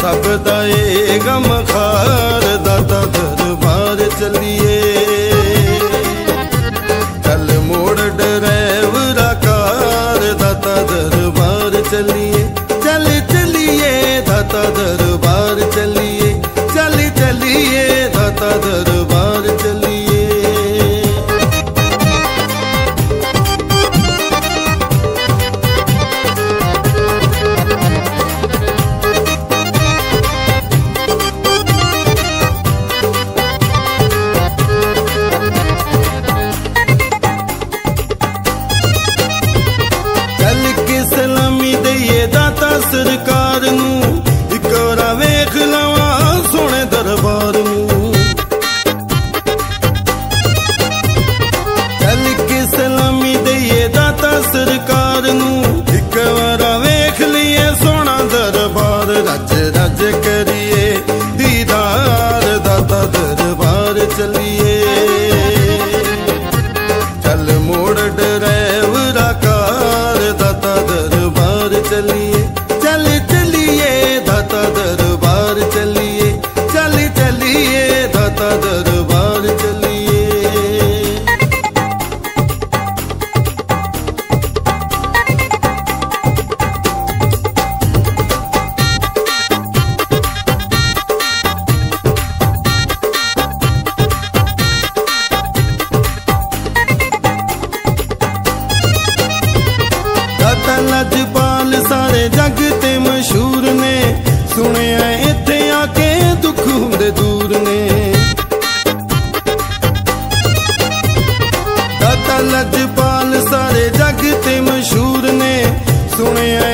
ਸਭ ਦਾ ਏ ਗਮ ਖਾਰ ਦਾਤਾ ਦਰਬਾਰ ਚੱਲੀਏ। ਚੱਲ ਮੋੜ ਡਰਾਈਵਰਾ ਕਾਰ ਦਾਤਾ ਦਰਬਾਰ ਚੱਲੀਏ। ਚੱਲ ਚੱਲੀਏ ਦਾਤਾ ਦਰ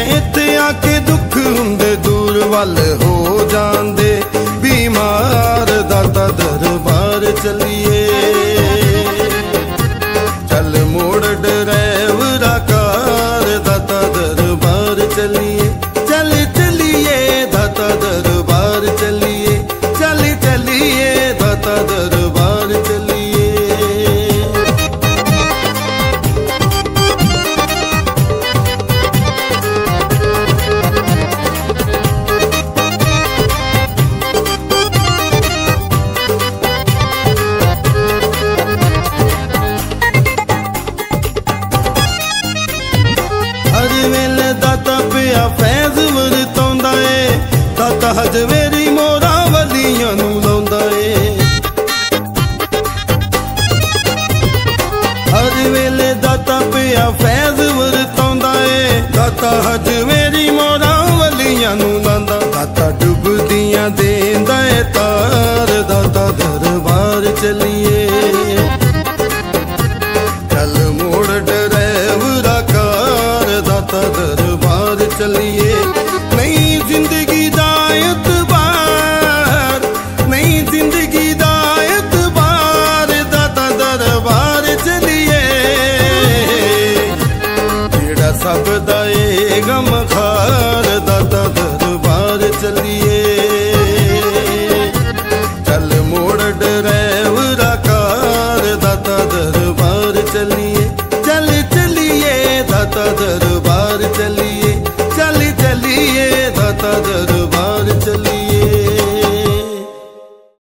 ਇੱਥੇ ਆ ਕੇ ਦੁੱਖ ਹੁੰਦੇ ਦੂਰ ਵੱਲ ਹੋ ਜਾਂਦੇ। ਬਿਮਾਰ ਦਾਤਾ ਦਰਬਾਰ ਚਲੀਏ। ਦਾਤਾ ਫੈਜ਼ ਵਰਤਾਉਂਦਾ ਏ। ਦਾਤਾ ਹਜ ਵੇਰੀ ਮੋਰਾ ਵਲੀਆਂ ਨੂੰ ਲਾਉਂਦਾ ਏ। ਹਰ ਵੇਲੇ ਦਾਤਾ ਪਿਆ, ਫੈਜ਼ ਵਰਤਾਉਂਦਾ ਏ। ਦਾਤਾ ਹਜ ਵੇਰੀ ਮੋਰਾ ਵਲੀਆਂ ਨੂੰ ਲਾਉਂਦਾ। ਦਾਤਾ ਡੁੱਬਦੀਆਂ ਦੇਂਦਾ ਏ ਤਾਰ। ਦਾਤਾ ਦਰਬਾਰ ਚਲੀਏ। ਚੱਲ ਮੋੜ ਡਰਾਈਵਰਾ ਕਾਰ ਦਾਤਾ ਚੱਲੀਏ। ਨਹੀਂ ਜ਼ਿੰਦਗੀ ਦਾ ਇਤਬਾਰ, ਨਹੀਂ ਜ਼ਿੰਦਗੀ ਦਾ ਇਤਬਾਰ, ਦਾਤਾ ਦਰਬਾਰ ਚੱਲੀਏ। ਜਿਹੜਾ ਸਭ ਦਾ ਏ ਗਮ ਖਾਰ ਦਾਤਾ ਦਰਬਾਰ ਚੱਲੀਏ। ਚੱਲ ਮੋੜ ਡਰਾਈਵਰਾ ਕਾਰ, ਦਾਤਾ ਦਰਬਾਰ ਚੱਲੀਏ। ਚੱਲ ਚੱਲੀਏ, ਦਾਤਾ ਦਰਬਾਰ